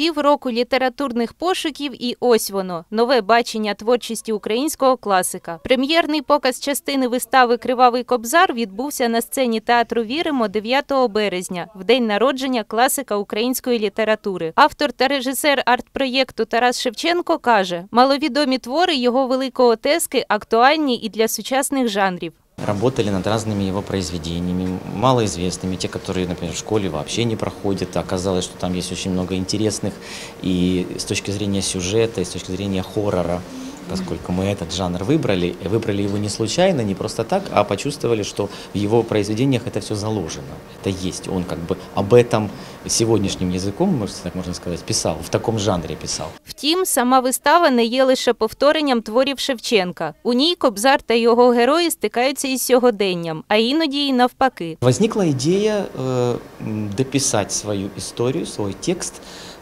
Півроку літературних пошуків, і ось воно нове бачення творчості українського класика. Прем'єрний показ частини вистави Кривавий кобзар відбувся на сцені театру Віримо 9 березня, в день народження класика української літератури. Автор та режисер арт-проєкту Тарас Шевченко каже: маловідомі твори його великого тески актуальні і для сучасних жанрів. Работали над разными его произведениями, малоизвестными, те, которые, например, в школе вообще не проходят. Оказалось, что там есть очень много интересных и с точки зрения сюжета, и с точки зрения хоррора, поскольку мы этот жанр выбрали, и выбрали его не случайно, не просто так, а почувствовали, что в его произведениях это все заложено. Это есть. Он как бы об этом сегодняшним языком, можно так можно сказать, писал, в таком жанре писал. Втім, сама вистава не є лише повторенням творів Шевченка. У ній Кобзар та його герої стикаються із сьогоденням, а іноді й навпаки. Возникла идея э, м, дописать свою историю, свой текст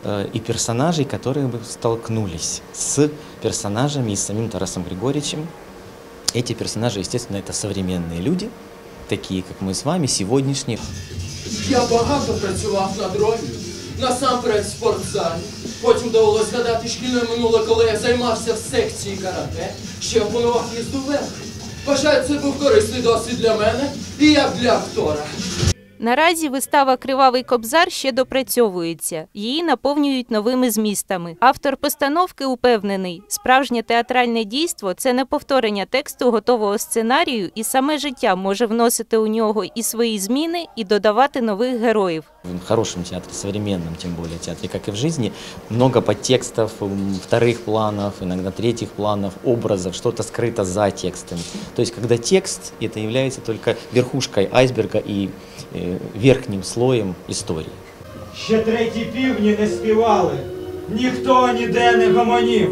э, и персонажей, которые бы столкнулись с персонажами и с самим Тарасом Григорьевичем. Эти персонажи, естественно, это современные люди, такие как мы с вами, сегодняшние. Я багато працював над ролью, насамперед в спортзалі. Потім довелось згадати шкільне минуле, коли я займався в секції карате, ще опанував їзду верх. Вважаю, це був корисний досвід для мене і як для актора. Наразі вистава Кривавий кобзар ще допрацьовується. Її наповнюють новими змістами. Автор постановки упевнений, справжнє театральне дійство це не повторення тексту готового сценарію, і саме життя може вносити у нього і свої зміни, і додавати нових героїв. В хорошем театре, современном тем более театре, как и в жизни, много подтекстов, м, вторых планов, иногда третьих планов, образов, что-то скрыто за текстом. То есть, когда текст, это является только верхушкой айсберга и э, слоєм історії. Ще треті півні не співали, ніхто ніде не гомонів,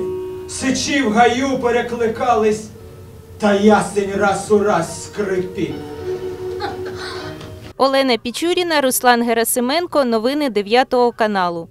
сичі в гаю перекликались, та ясень раз у раз скрипів. Олена Пічуріна, Руслан Герасименко. Новини 9 каналу.